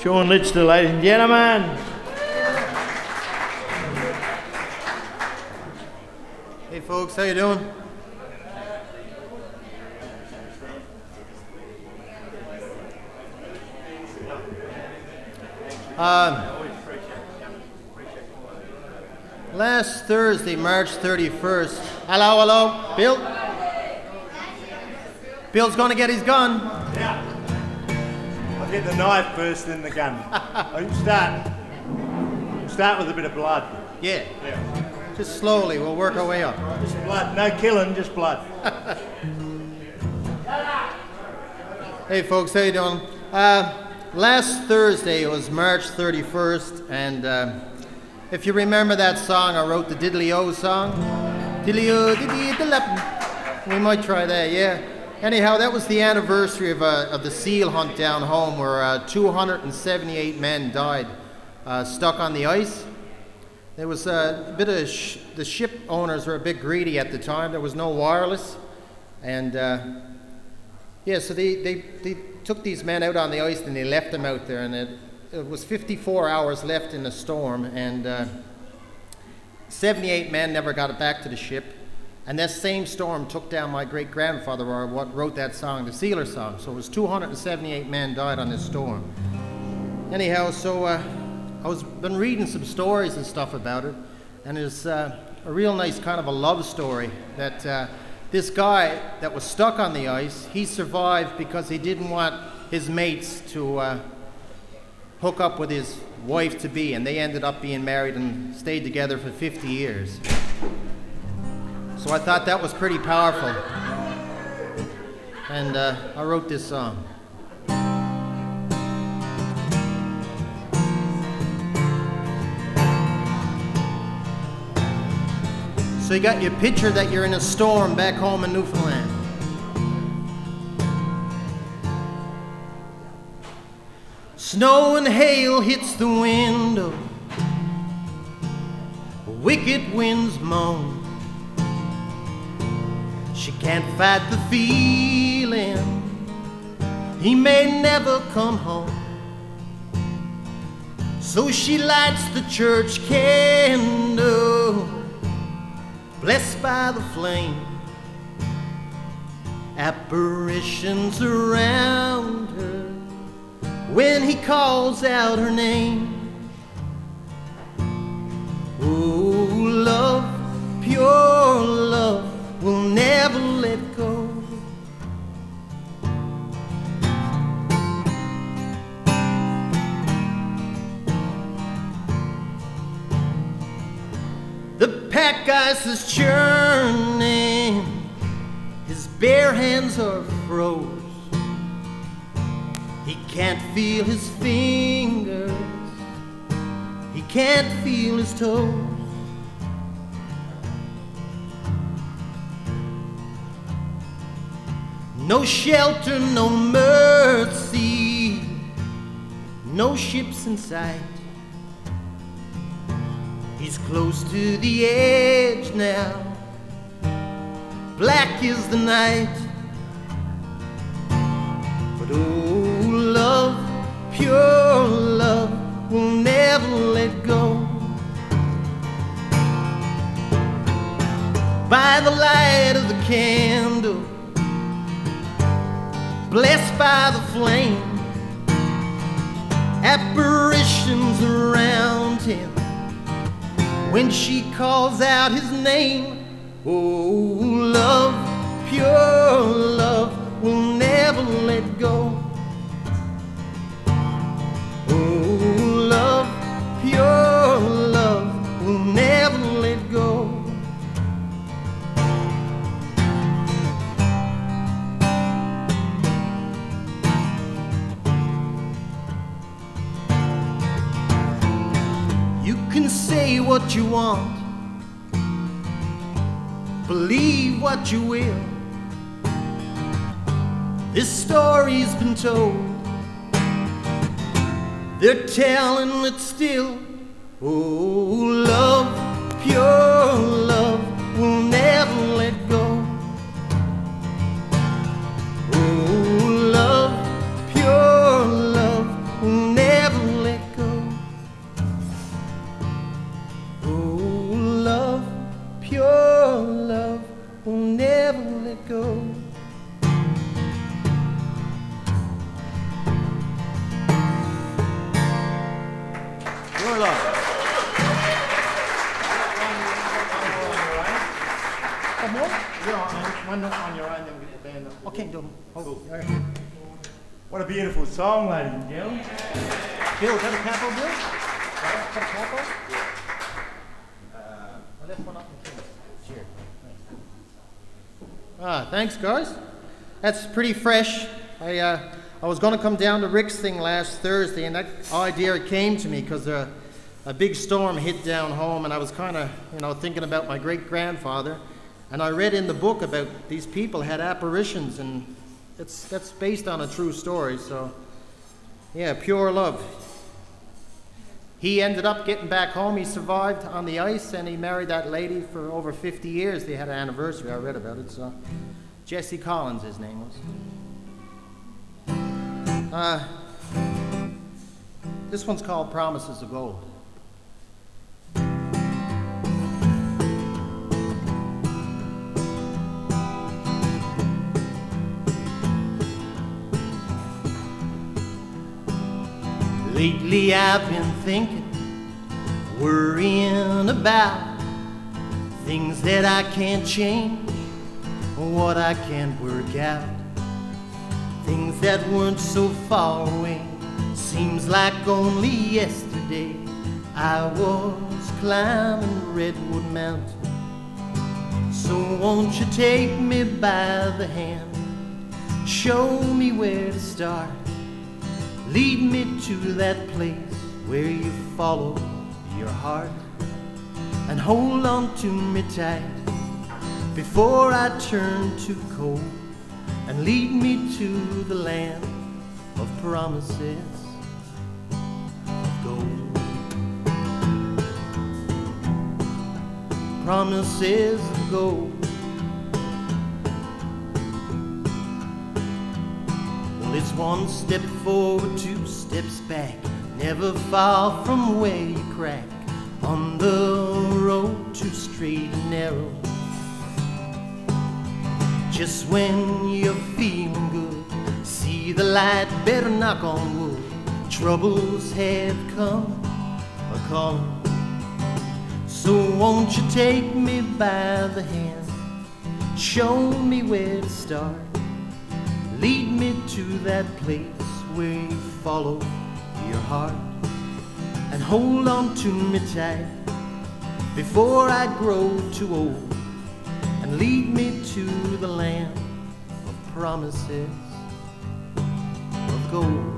Sean Litchfield, ladies and gentlemen. Hey folks, how you doing? Um, last Thursday, March 31st. Hello, hello, Bill. Bill's gonna get his gun. I'll get the knife first, then the gun. I can start. Start with a bit of blood. Yeah, Yeah. just slowly. We'll work our way up. Just blood. No killing, just blood. Hey folks, how you doing? Uh, last Thursday it was March 31st, and uh, if you remember that song, I wrote the Diddly O song. Diddly O, diddly diddlap. We might try that, yeah. Anyhow, that was the anniversary of, uh, of the seal hunt down home where uh, 278 men died uh, stuck on the ice. There was a bit of sh- the ship owners were a bit greedy at the time. There was no wireless, and uh, yeah, so they, they, they took these men out on the ice and they left them out there, and it, it was 54 hours left in the storm, and uh, 78 men never got it back to the ship. And that same storm took down my great grandfather, or what wrote that song, the Sealer song. So it was 278 men died on this storm. Anyhow, so uh, I was been reading some stories and stuff about it, and it's uh, a real nice kind of a love story that uh, this guy that was stuck on the ice, he survived because he didn't want his mates to uh, hook up with his wife to be, and they ended up being married and stayed together for 50 years. So I thought that was pretty powerful, and uh, I wrote this song. So you got your picture that you're in a storm back home in Newfoundland. Snow and hail hits the window. Wicked winds moan. She can't fight the feeling. He may never come home. So she lights the church candle blessed by the flame. Apparitions around her when he calls out her name. Pack ice is churning, his bare hands are froze. He can't feel his fingers, he can't feel his toes. No shelter, no mercy, no ships in sight. He's close to the edge now. Black is the night. But oh, love, pure love, will never let go. By the light of the candle, blessed by the flame, apparitions around when she calls out his name. Oh, love, pure love, will never let go. You want, believe what you will. This story's been told, they're telling it still. Oh, love, pure never let go. Your love. Come on. Yeah, one on your own, then we get the band. Okay, do them. Oh, Cool. all right. What a beautiful song, ladies and gentlemen. Bill, got a capo, Bill? Got a capo? I uh, left one up in the case. Here. Ah, thanks, guys. That's pretty fresh. I, uh, I was going to come down to Rick's thing last Thursday, and that idea came to me because a, a big storm hit down home, and I was kind of, you know, thinking about my great grandfather. And I read in the book about these people had apparitions, and it's that's based on a true story. So, yeah, pure love. He ended up getting back home. He survived on the ice, and he married that lady for over 50 years. They had an anniversary. I read about it. So, Jesse Collins, his name was. Uh, this one's called Promises of Gold. Lately I've been thinking, worrying about things that I can't change, or what I can't work out. Things that weren't so far away. Seems like only yesterday I was climbing Redwood Mountain. So won't you take me by the hand, show me where to start. Lead me to that place where you follow your heart and hold on to me tight before I turn too cold and lead me to the land of promises of gold. Promises of gold. One step forward, two steps back, never far from where you crack on the road too straight and narrow. Just when you're feeling good, see the light, better knock on wood. Troubles have come a calling. So won't you take me by the hand, show me where to start. Lead me to that place where you follow your heart and hold on to me tight before I grow too old and lead me to the land of promises of gold.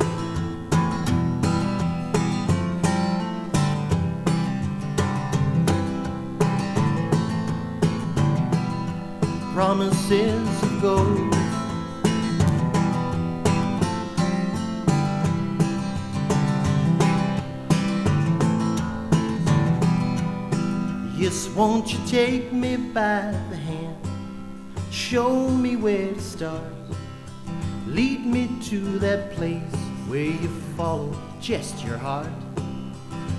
Promises of gold. Won't you take me by the hand? Show me where to start. Lead me to that place where you follow just your heart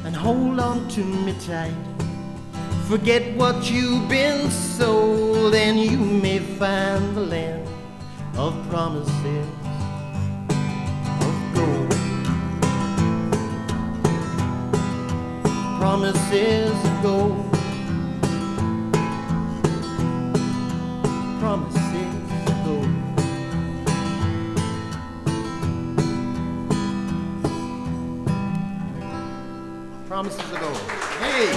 and hold on to me tight. Forget what you've been sold, and you may find the land of promises of gold. Promises of gold. Promises gold. Promises of. Hey,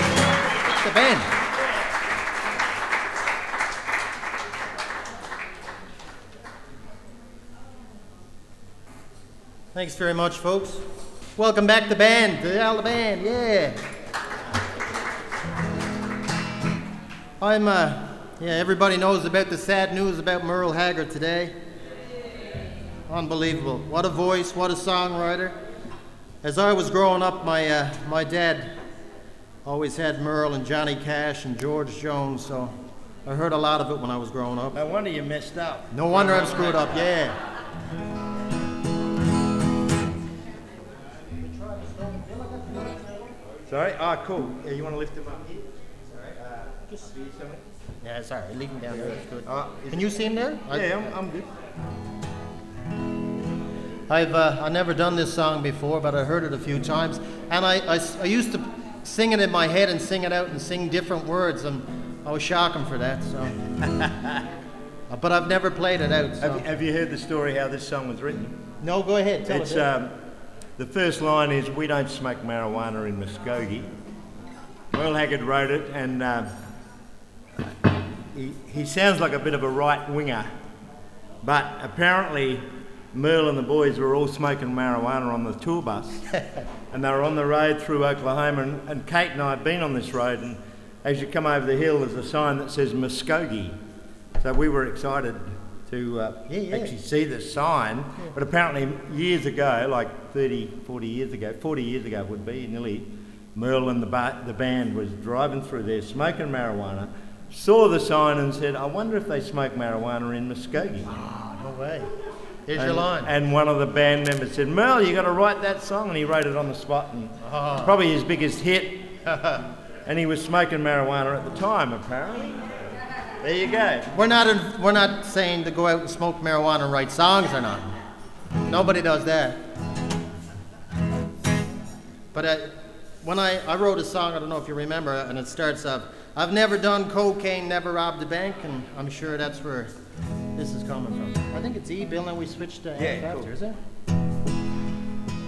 the band. Thanks very much, folks. Welcome back to band, the Band, yeah. I'm, uh, yeah, everybody knows about the sad news about Merle Haggard today. Unbelievable. What a voice, what a songwriter. As I was growing up, my, uh, my dad always had Merle and Johnny Cash and George Jones, so I heard a lot of it when I was growing up. No wonder you messed up. No wonder I'm screwed up, yeah. Sorry? Ah, cool. Yeah, you want to lift him up here? Uh, just? Yeah, sorry, leave him down there. That's good. Uh, Can you see him there? Yeah, I'm, I'm good. I've uh, I never done this song before, but I heard it a few times, and I I used to sing it in my head and sing it out and sing different words, and I was shocking for that. So, but I've never played it out. Have, So. you- have you heard the story how this song was written? No, go ahead. Tell It's us. um, the first line is "We don't smoke marijuana in Muskogee." Merle Haggard wrote it, and uh, he, he sounds like a bit of a right winger, but apparently Merle and the boys were all smoking marijuana on the tour bus, and they were on the road through Oklahoma. And, and Kate and I have been on this road, and as you come over the hill, there's a sign that says Muskogee. So we were excited to uh, Yeah, yeah. actually see the sign, but apparently years ago, like 30, 40 years ago, 40 years ago it would be nearly, Merle and the, ba- the band was driving through there smoking marijuana, saw the sign and said, I wonder if they smoke marijuana in Muskogee. Oh, no way. Here's and, your line. and one of the band members said, Merle, you got to write that song. And he wrote it on the spot and Oh. probably his biggest hit. and he was smoking marijuana at the time, apparently. There you go. We're not in, we're not saying to go out and smoke marijuana and write songs or not. Nobody does that. But uh, when I, I wrote a song, I don't know if you remember, and it starts off, I've never done cocaine, never robbed a bank, and I'm sure that's where this is coming from. I think it's E, Bill, and we switched to Yeah, Hank cool. after, is it?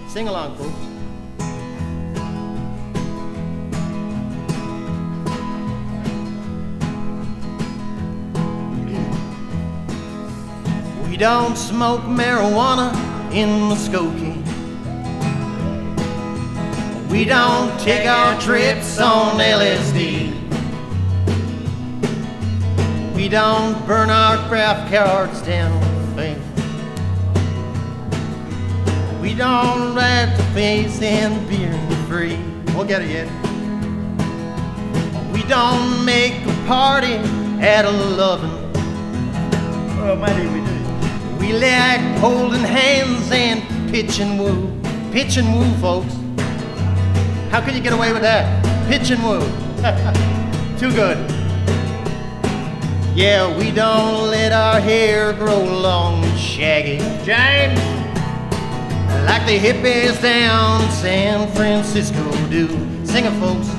Sing along, folks. We don't smoke marijuana in Muskogee. We don't take our trips on LSD. We don't burn our craft cards down. We don't ride the face and beer free. We'll get it yet. We don't make a party at 11. Well, maybe we do. We like holding hands and pitch and woo. Pitch and woo, folks. How could you get away with that? Pitch and woo. Too good. Yeah, we don't let our hair grow long and shaggy. James! Like the hippies down San Francisco do. Sing it, folks.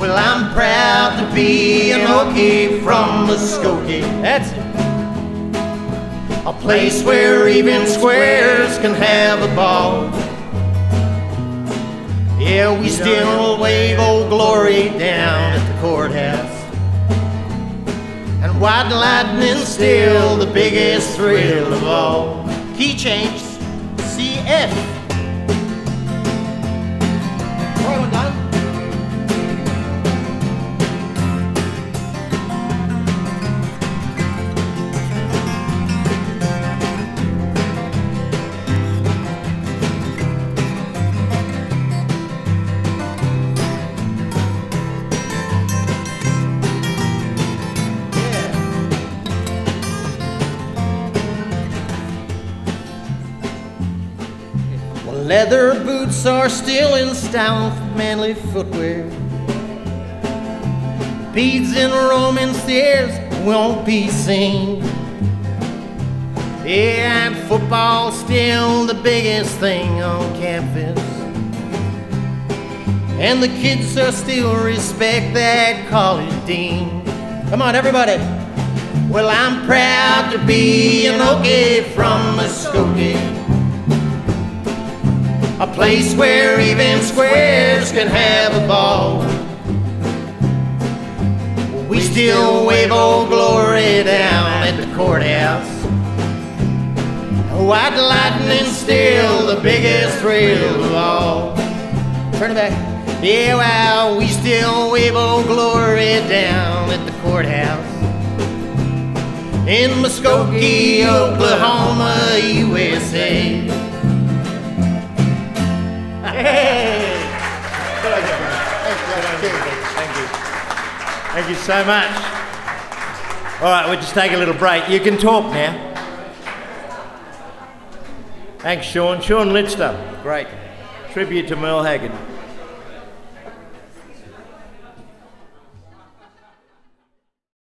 Well, I'm proud to be an Okie from Muskogee. That's it. A place where even squares can have a ball. Yeah, we still wave old glory down at the courthouse. White lightning's still the biggest thrill of all. Key change, CF. Leather boots are still in style for manly footwear. Beads and Roman stairs won't be seen. Yeah, and football's still the biggest thing on campus. And the kids are still respect that college dean. Come on, everybody. Well, I'm proud to be an Okie from Muskogee. A place where even squares can have a ball. We still wave old glory down at the courthouse. White lightning still the biggest thrill of all. Turn it back. Yeah, well, we still wave old glory down at the courthouse. In Muskogee, Oklahoma, USA. Hey! Thank you. Thank you so much. All right, we'll just take a little break. You can talk now. Thanks, Shawn. Shawn Lidster. Great. Tribute to Merle Haggard.